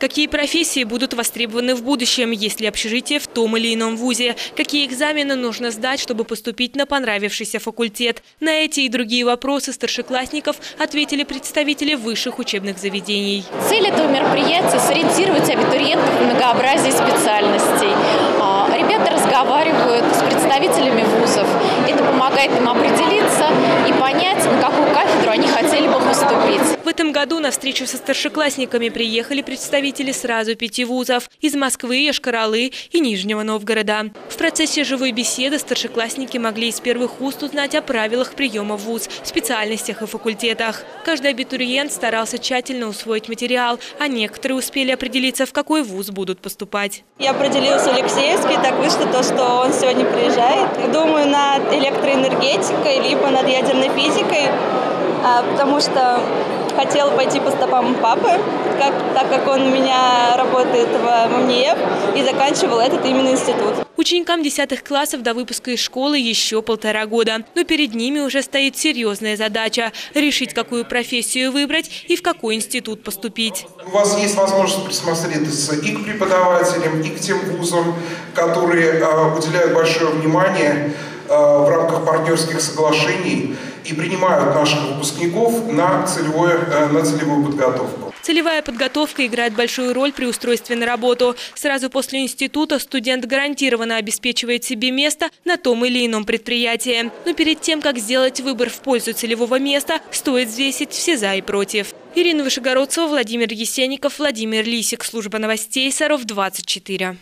Какие профессии будут востребованы в будущем, если общежитие в том или ином вузе? Какие экзамены нужно сдать, чтобы поступить на понравившийся факультет? На эти и другие вопросы старшеклассников ответили представители высших учебных заведений. Цель этого мероприятия – сориентировать абитуриентов в многообразии специальностей. А, ребята разговаривают с представителями вузов. Это помогает им определиться и понять, на какую кафедру они хотели бы поступить. Этом году на встречу со старшеклассниками приехали представители сразу пяти вузов – из Москвы, Ешкаралы и Нижнего Новгорода. В процессе живой беседы старшеклассники могли из первых уст узнать о правилах приема в вуз, специальностях и факультетах. Каждый абитуриент старался тщательно усвоить материал, а некоторые успели определиться, в какой вуз будут поступать. Я определилась Алексеевский, так вышло то, что он сегодня приезжает. Думаю над электроэнергетикой, либо над ядерной физикой, а, потому что хотела пойти по стопам папы, как, так как он у меня работает в МНИЭФ и заканчивал этот именно институт. Ученикам 10 классов до выпуска из школы еще полтора года. Но перед ними уже стоит серьезная задача – решить, какую профессию выбрать и в какой институт поступить. У вас есть возможность присмотреться и к преподавателям, и к тем вузам, которые э, уделяют большое внимание э, в рамках партнерских соглашений и принимают наших выпускников на, целевое, э, на целевую подготовку. Целевая подготовка играет большую роль при устройстве на работу. Сразу после института студент гарантированно обеспечивает себе место на том или ином предприятии. Но перед тем, как сделать выбор в пользу целевого места, стоит взвесить все «за» и «против». Ирина Вышегородцева, Владимир Есенников, Владимир Лисик. Служба новостей Саров 24.